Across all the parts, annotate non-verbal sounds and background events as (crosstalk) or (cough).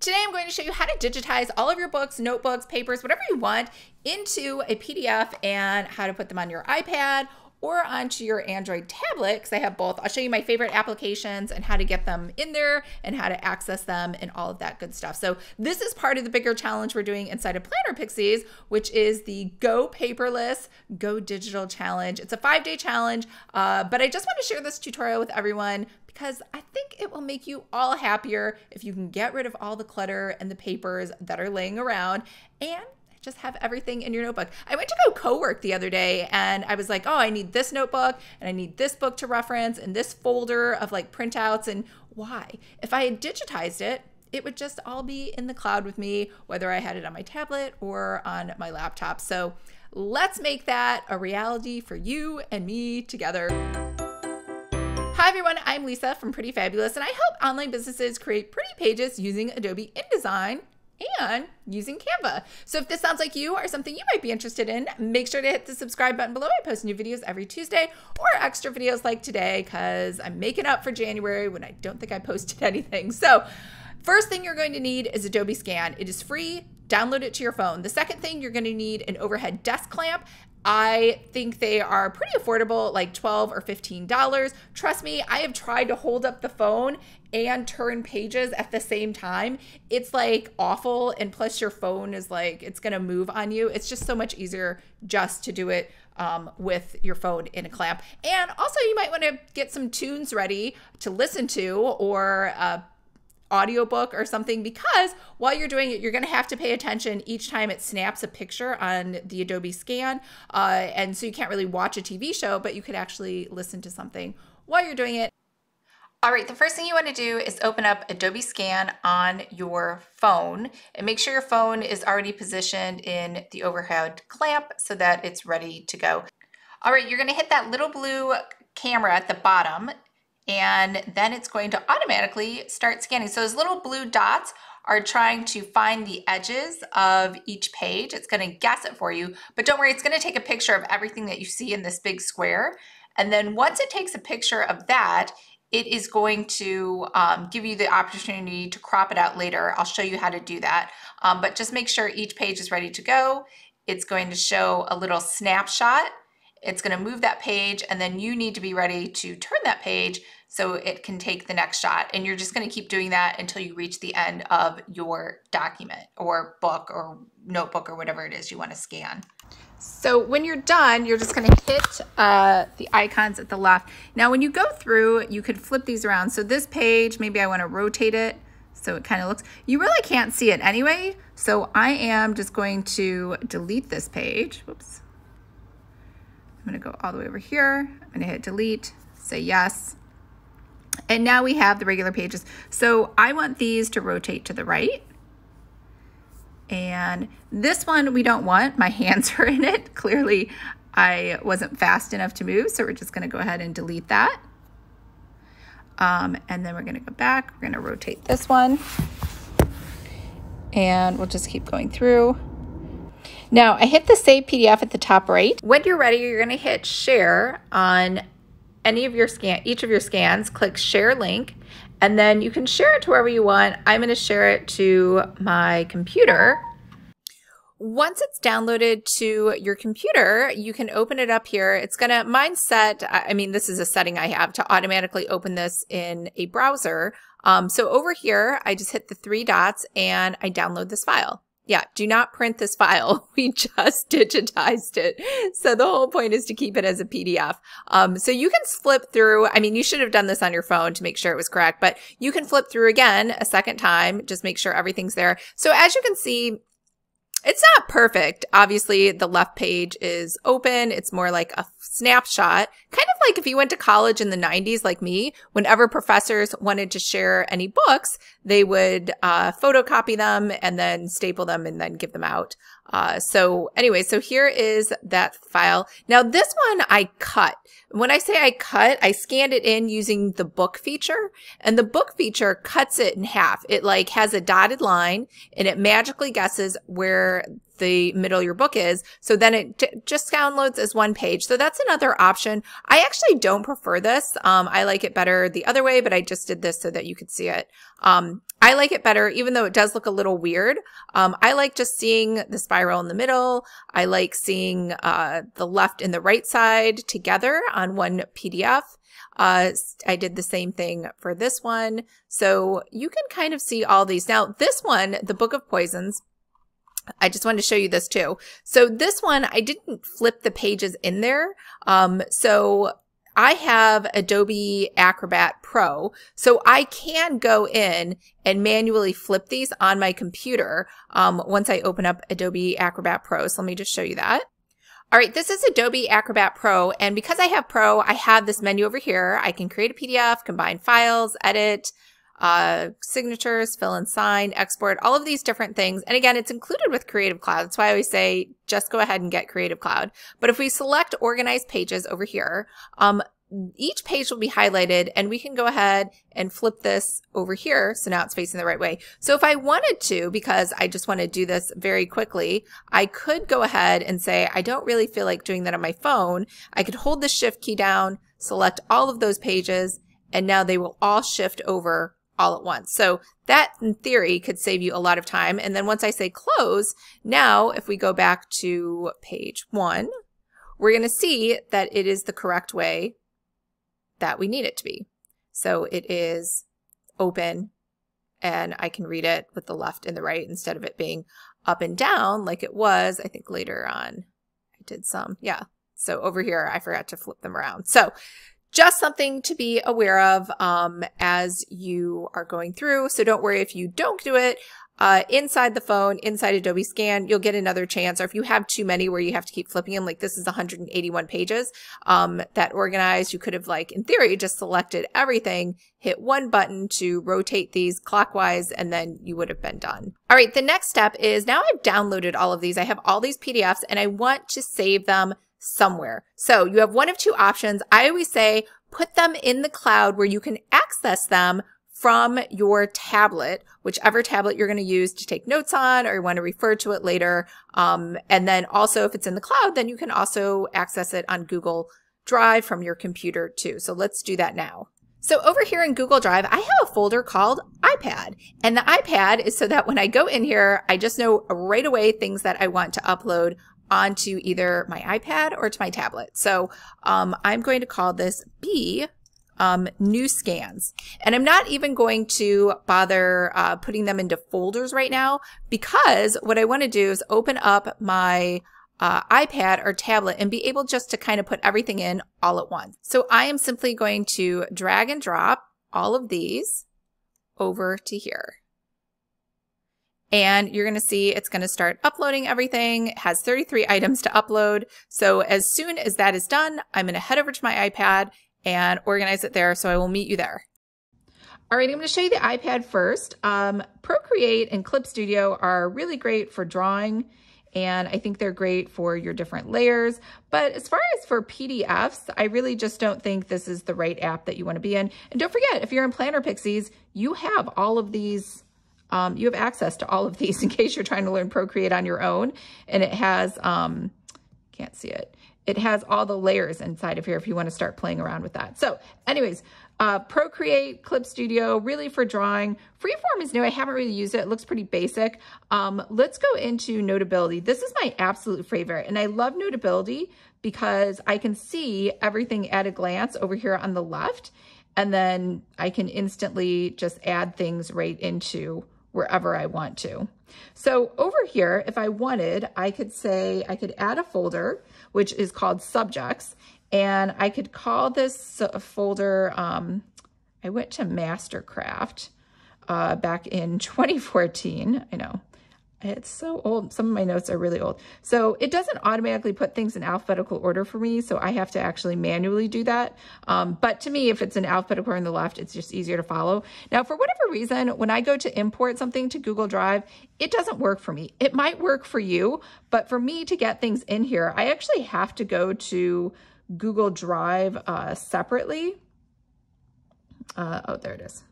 Today I'm going to show you how to digitize all of your books, notebooks, papers, whatever you want into a PDF and how to put them on your iPad or onto your Android tablet because I have both. I'll show you my favorite applications and how to get them in there and how to access them and all of that good stuff. So this is part of the bigger challenge we're doing inside of Planner Pixies, which is the Go Paperless, Go Digital Challenge. It's a five-day challenge, uh, but I just want to share this tutorial with everyone because I think it will make you all happier if you can get rid of all the clutter and the papers that are laying around and just have everything in your notebook. I went to go co-work the other day and I was like, oh, I need this notebook and I need this book to reference and this folder of like printouts and why? If I had digitized it, it would just all be in the cloud with me, whether I had it on my tablet or on my laptop. So let's make that a reality for you and me together. Hi everyone, I'm Lisa from Pretty Fabulous and I help online businesses create pretty pages using Adobe InDesign and using Canva. So if this sounds like you or something you might be interested in, make sure to hit the subscribe button below. I post new videos every Tuesday or extra videos like today because I'm making up for January when I don't think I posted (laughs) anything. So first thing you're going to need is Adobe Scan. It is free, download it to your phone. The second thing you're going to need an overhead desk clamp I think they are pretty affordable, like 12 or $15. Trust me, I have tried to hold up the phone and turn pages at the same time. It's like awful. And plus, your phone is like, it's going to move on you. It's just so much easier just to do it um, with your phone in a clamp. And also, you might want to get some tunes ready to listen to or uh, audiobook or something because while you're doing it, you're going to have to pay attention each time it snaps a picture on the Adobe Scan. Uh, and so you can't really watch a TV show, but you could actually listen to something while you're doing it. All right, the first thing you want to do is open up Adobe Scan on your phone and make sure your phone is already positioned in the overhead clamp so that it's ready to go. All right, you're going to hit that little blue camera at the bottom and then it's going to automatically start scanning. So those little blue dots are trying to find the edges of each page. It's going to guess it for you, but don't worry, it's going to take a picture of everything that you see in this big square. And then once it takes a picture of that, it is going to um, give you the opportunity to crop it out later. I'll show you how to do that. Um, but just make sure each page is ready to go. It's going to show a little snapshot. It's going to move that page and then you need to be ready to turn that page so it can take the next shot. And you're just going to keep doing that until you reach the end of your document or book or notebook or whatever it is you want to scan. So when you're done, you're just going to hit uh, the icons at the left. Now, when you go through, you could flip these around. So this page, maybe I want to rotate it so it kind of looks, you really can't see it anyway. So I am just going to delete this page. Whoops. I'm to go all the way over here. I'm to hit delete, say yes. And now we have the regular pages. So I want these to rotate to the right. And this one we don't want. My (laughs) hands are in it. Clearly I wasn't fast enough to move. So we're just to go ahead and delete that. Um, and then we're to go back. We're to rotate this one. And we'll just keep going through. Now I hit the save PDF at the top right. When you're ready, you're to hit share on any of your scan, each of your scans, click share link, and then you can share it to wherever you want. I'm to share it to my computer. Once it's downloaded to your computer, you can open it up here. It's going to, mine set, I mean, this is a setting I have to automatically open this in a browser. Um, so over here, I just hit the three dots and I download this file yeah, do not print this file. (laughs) We just digitized it. So the whole point is to keep it as a PDF. Um, so you can flip through. I mean, you should have done this on your phone to make sure it was correct, but you can flip through again a second time. Just make sure everything's there. So as you can see, it's not perfect. Obviously, the left page is open. It's more like a snapshot, kind of like if you went to college in the 90s, like me, whenever professors wanted to share any books, they would uh, photocopy them and then staple them and then give them out. Uh, so anyway, so here is that file. Now this one I cut. When I say I cut, I scanned it in using the book feature and the book feature cuts it in half. It like has a dotted line and it magically guesses where the middle of your book is. So then it just downloads as one page. So that's another option. I actually don't prefer this. Um, I like it better the other way, but I just did this so that you could see it. Um, I like it better, even though it does look a little weird. Um, I like just seeing the spiral in the middle. I like seeing uh, the left and the right side together on one PDF. Uh, I did the same thing for this one. So you can kind of see all these. Now, this one, the Book of Poisons, I just wanted to show you this too. So this one, I didn't flip the pages in there. Um, so I have Adobe Acrobat Pro, so I can go in and manually flip these on my computer um, once I open up Adobe Acrobat Pro. So let me just show you that. All right, this is Adobe Acrobat Pro, and because I have Pro, I have this menu over here. I can create a PDF, combine files, edit, uh, signatures, fill and sign, export, all of these different things. And again, it's included with Creative Cloud. That's why I always say just go ahead and get Creative Cloud. But if we select organize pages over here, um, each page will be highlighted and we can go ahead and flip this over here. So now it's facing the right way. So if I wanted to, because I just want to do this very quickly, I could go ahead and say, I don't really feel like doing that on my phone. I could hold the shift key down, select all of those pages, and now they will all shift over all at once. So that in theory could save you a lot of time. And then once I say close, now if we go back to page one, we're going to see that it is the correct way that we need it to be. So it is open and I can read it with the left and the right instead of it being up and down like it was, I think later on. I did some, yeah. So over here, I forgot to flip them around. So just something to be aware of um, as you are going through. So don't worry if you don't do it. Uh, inside the phone, inside Adobe Scan, you'll get another chance. Or if you have too many where you have to keep flipping them, like this is 181 pages um, that organized, you could have like, in theory, just selected everything, hit one button to rotate these clockwise, and then you would have been done. All right, the next step is now I've downloaded all of these. I have all these PDFs and I want to save them somewhere. So you have one of two options. I always say put them in the cloud where you can access them from your tablet, whichever tablet you're going to use to take notes on or you want to refer to it later. Um, and then also if it's in the cloud, then you can also access it on Google Drive from your computer too. So let's do that now. So over here in Google Drive, I have a folder called iPad. And the iPad is so that when I go in here, I just know right away things that I want to upload onto either my iPad or to my tablet. So um, I'm going to call this B um, new scans. And I'm not even going to bother uh, putting them into folders right now because what I want to do is open up my uh, iPad or tablet and be able just to kind of put everything in all at once. So I am simply going to drag and drop all of these over to here and you're going to see it's going to start uploading everything. It has 33 items to upload. So as soon as that is done, I'm going to head over to my iPad and organize it there. So I will meet you there. All right, I'm going to show you the iPad first. Um, Procreate and Clip Studio are really great for drawing and I think they're great for your different layers. But as far as for PDFs, I really just don't think this is the right app that you want to be in. And don't forget, if you're in Planner Pixies, you have all of these um, you have access to all of these (laughs) in case you're trying to learn Procreate on your own. And it has, um, can't see it. It has all the layers inside of here if you want to start playing around with that. So anyways, uh, Procreate, Clip Studio, really for drawing. Freeform is new. I haven't really used it. It looks pretty basic. Um, let's go into Notability. This is my absolute favorite. And I love Notability because I can see everything at a glance over here on the left. And then I can instantly just add things right into wherever I want to. So over here, if I wanted, I could say, I could add a folder, which is called subjects, and I could call this folder, um, I went to Mastercraft uh, back in (laughs) 2014. I know, it's so old. Some of my notes are really old. So it doesn't automatically put things in alphabetical order for me. So I have to actually manually do that. Um, but to me, if it's in alphabetical order on the left, it's just easier to follow. Now, for whatever reason, when I go to import something to Google Drive, it doesn't work for me. It might work for you, but for me to get things in here, I actually have to go to Google Drive uh, separately. Uh, oh, there it is.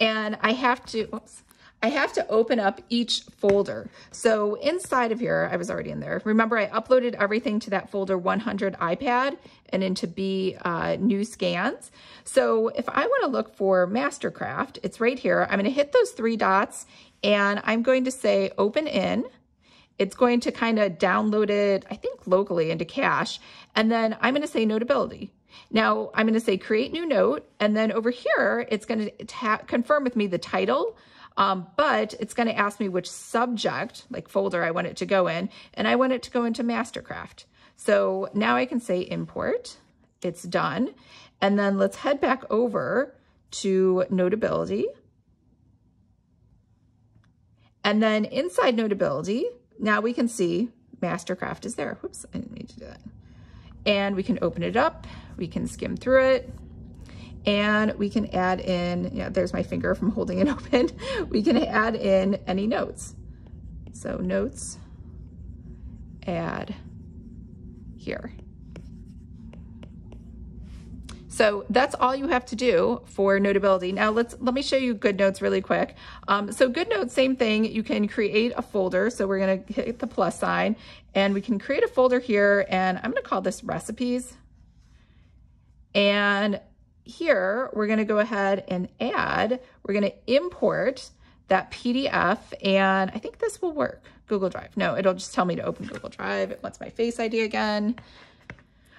And I have to, oops, I have to open up each folder. So inside of here, I was already in there. Remember, I uploaded everything to that folder 100 iPad and into B uh, new scans. So if I want to look for Mastercraft, it's right here. I'm going to hit those three dots and I'm going to say open in. It's going to kind of download it, I think locally into cache. And then I'm going to say notability. Now I'm going to say create new note. And then over here, it's going to confirm with me the title, um, but it's going to ask me which subject, like folder I want it to go in, and I want it to go into Mastercraft. So now I can say import, it's done. And then let's head back over to Notability. And then inside Notability, now we can see Mastercraft is there. Whoops, I didn't need to do that. And we can open it up. We can skim through it and we can add in, yeah, there's my finger from holding it (laughs) open. We can add in any notes. So notes, add here. So that's all you have to do for Notability. Now let's let me show you GoodNotes really quick. Um, so GoodNotes, same thing. You can create a folder. So we're gonna hit the plus sign and we can create a folder here and I'm gonna call this recipes. And here, we're gonna go ahead and add, we're gonna import that PDF, and I think this will work. Google Drive. No, it'll just tell me to open Google Drive. It wants my Face ID again.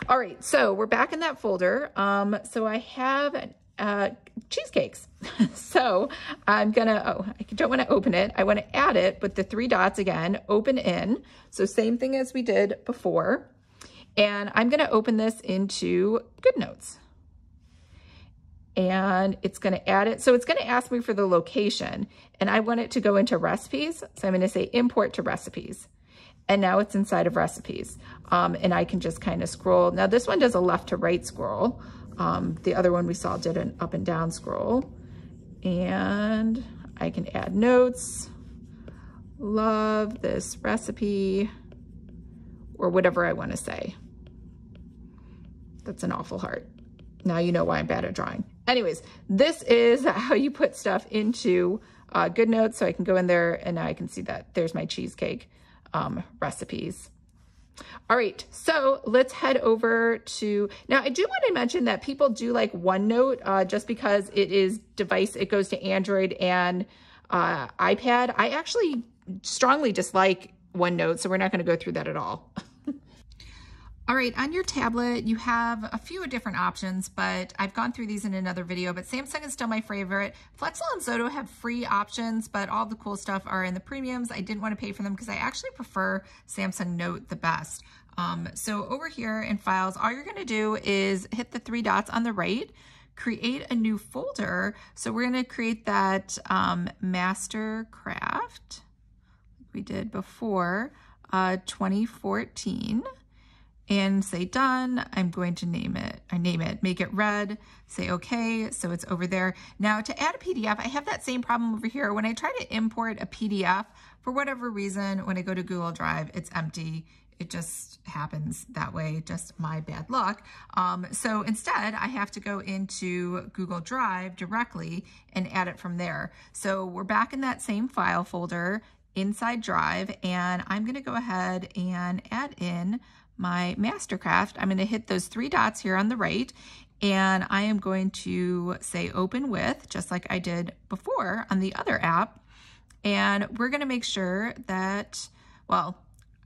All right, so we're back in that folder. Um, so I have uh, cheesecakes. (laughs) so I'm gonna, oh, I don't wanna open it. I wanna add it with the three dots again, open in. So same thing as we did before. And I'm gonna open this into GoodNotes and it's going to add it. So it's going to ask me for the location and I want it to go into recipes. So I'm going to say import to recipes. And now it's inside of recipes. Um, and I can just kind of scroll. Now this one does a left to right scroll. Um, the other one we saw did an up and down scroll. And I can add notes. Love this recipe or whatever I want to say. That's an awful heart. Now you know why I'm bad at drawing. Anyways, this is (laughs) how you put stuff into uh, GoodNotes. So I can go in there and now I can see that there's my cheesecake um, recipes. All right, so let's head over to, now I do want to mention that people do like OneNote uh, just because it is device, it goes to Android and uh, iPad. I actually strongly dislike OneNote, so we're not going to go through that at all. (laughs) All right, on your tablet, you have a few different options, but I've gone through these in another video, but Samsung is still my favorite. Flexcil and Xodo have free options, but all the cool stuff are in the premiums. I didn't want to pay for them because I actually prefer Samsung Note the best. Um, so over here in Files, all you're going to do is hit the three dots on the right, create a new folder. So we're going to create that um, Mastercraft, we did before, uh, 2014 and say done. I'm going to name it, I name it, make it red, say okay, so it's over there. Now to add a PDF, I have that same problem over here. When I try to import a PDF, for whatever reason, when I go to Google Drive, it's empty. It just happens that way, just my bad luck. Um, so instead, I have to go into Google Drive directly and add it from there. So we're back in that same file folder inside Drive, and I'm gonna go ahead and add in my Mastercraft, I'm going to hit those three dots here on the right and I am going to say open with, just like I did before on the other app. And we're going to make sure that, well,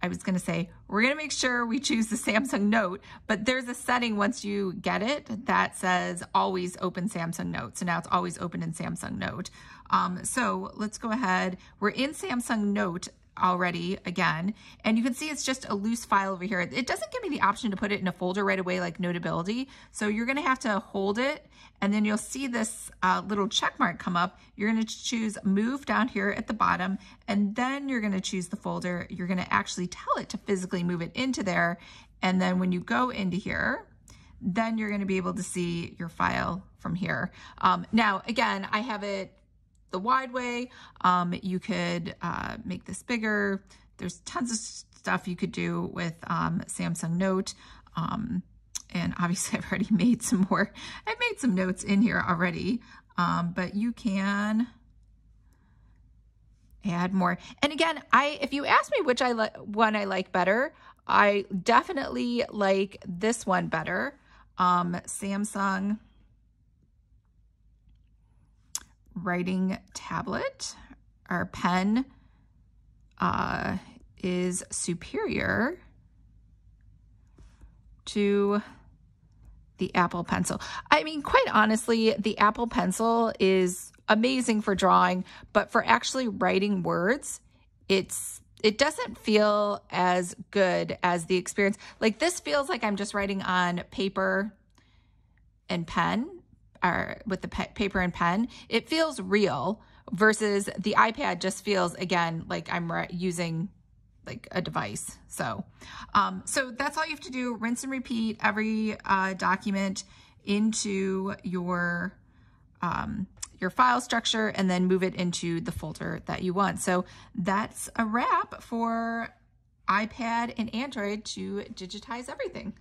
I was going to say, we're going to make sure we choose the Samsung Note, but there's a setting once you get it that says always open Samsung Note. So now it's always open in Samsung Note. Um, so let's go ahead. We're in Samsung Note already again. And you can see it's just a loose file over here. It doesn't give me the option to put it in a folder right away like Notability. So you're gonna have to hold it and then you'll see this uh, little check mark come up. You're gonna choose move down here at the bottom and then you're gonna choose the folder. You're gonna actually tell it to physically move it into there. And then when you go into here, then you're gonna be able to see your file from here. Um, now, again, I have it the wide way. Um, you could uh, make this bigger. There's tons of stuff you could do with um, Samsung Note. Um, and (laughs) obviously I've already made some more, I've made some notes in here already, um, but you can add more. And again, I if you ask me which I one I like better, I definitely like this one better. Um, Samsung writing tablet or pen uh, is superior to the Apple Pencil. I mean, quite honestly, the Apple Pencil is amazing for drawing, but for actually writing words, it's it doesn't feel as good as the experience. Like this feels like I'm just writing on paper and pen or with the paper and pen. It feels real versus the iPad just feels again like I'm using like a device. So, um, so that's all you have to do. Rinse and repeat every uh, document into your um, your file structure and then move it into the folder that you want. So that's a wrap for iPad and Android to digitize everything.